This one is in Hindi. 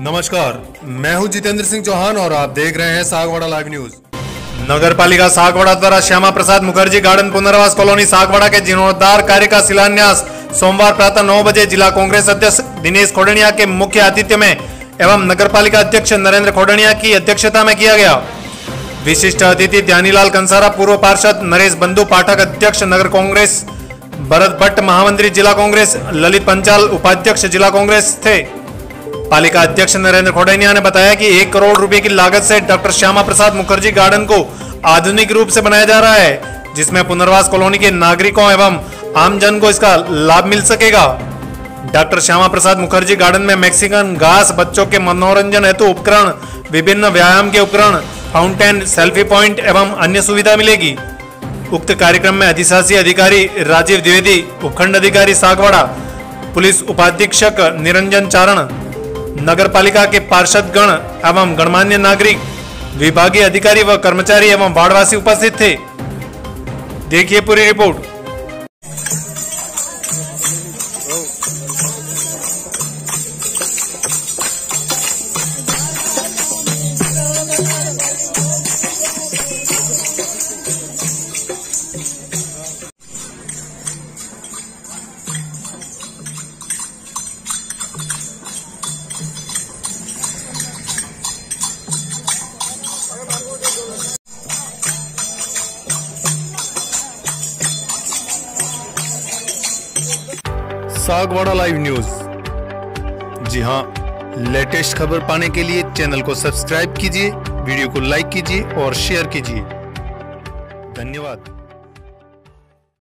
नमस्कार, मैं हूँ जितेंद्र सिंह चौहान और आप देख रहे हैं सागवाड़ा लाइव न्यूज़। नगर पालिका सागवाड़ा द्वारा श्यामा प्रसाद मुखर्जी गार्डन पुनर्वास कॉलोनी सागवाड़ा के जीर्णोद्धार कार्य का शिलान्यास सोमवार प्रातः नौ बजे जिला कांग्रेस अध्यक्ष दिनेश खोडनिया के मुख्य आतिथ्य में एवं नगर पालिका अध्यक्ष नरेंद्र खोडनिया की अध्यक्षता में किया गया। विशिष्ट अतिथि ध्यानीलाल कंसारा, पूर्व पार्षद नरेश बंधु, पाठक अध्यक्ष नगर कांग्रेस, भरत भट्ट महामंत्री जिला कांग्रेस, ललित पंचाल, उपाध्यक्ष जिला कांग्रेस थे। पालिका अध्यक्ष नरेंद्र खोडैनिया ने बताया कि एक करोड़ रुपए की लागत से डॉक्टर श्यामा प्रसाद मुखर्जी गार्डन को आधुनिक रूप से बनाया जा रहा है, जिसमें पुनर्वास कॉलोनी के नागरिकों एवं आमजन को इसका लाभ मिल सकेगा। डॉक्टर श्यामा प्रसाद मुखर्जी गार्डन में मैक्सिकन घास बच्चों के मनोरंजन हेतु उपकरण, विभिन्न व्यायाम के उपकरण, फाउंटेन, सेल्फी पॉइंट एवं अन्य सुविधा मिलेगी। उक्त कार्यक्रम में अधिशासी अधिकारी राजीव द्विवेदी, उपखंड अधिकारी सागवाड़ा, पुलिस उपाधीक्षक निरंजन चारण नगर पालिका के पार्षद गण एवं गणमान्य नागरिक, विभागीय अधिकारी व कर्मचारी एवं वार्डवासी उपस्थित थे। देखिए पूरी रिपोर्ट। सागवाड़ा लाइव न्यूज़ जी हाँ लेटेस्ट खबर पाने के लिए चैनल को सब्सक्राइब कीजिए वीडियो को लाइक कीजिए और शेयर कीजिए। धन्यवाद।